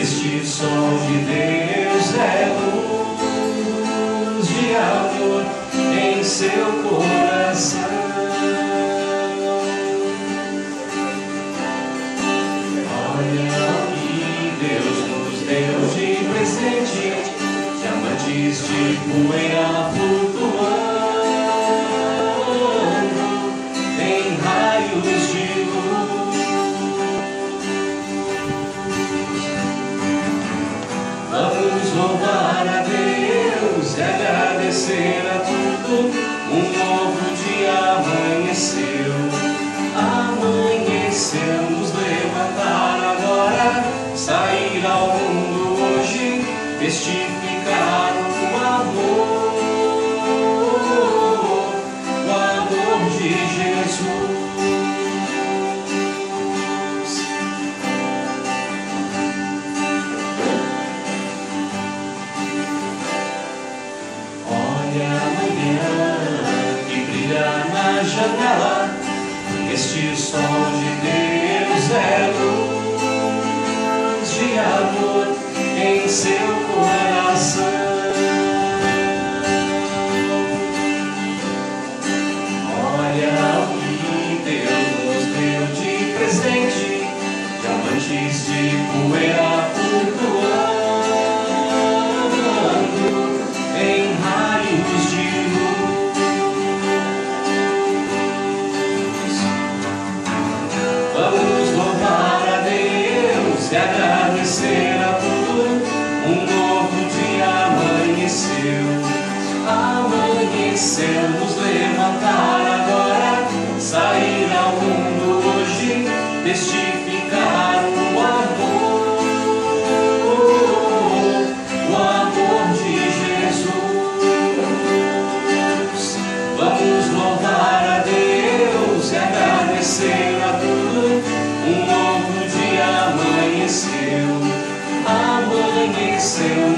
Este sol de Deus é luz de amor em seu coração. Olha o que Deus nos deu de presente, diamantes de poeira flutuando em raios de louvar a Deus e agradecer a tudo. Um novo dia amanheceu, amanheceu, nos levantar agora, sair ao mundo hoje, testificar o amor, Olha amanhã que brilha na janela. Este sol de Deus é luz de amor em seu coração. Deus e agradecer sing.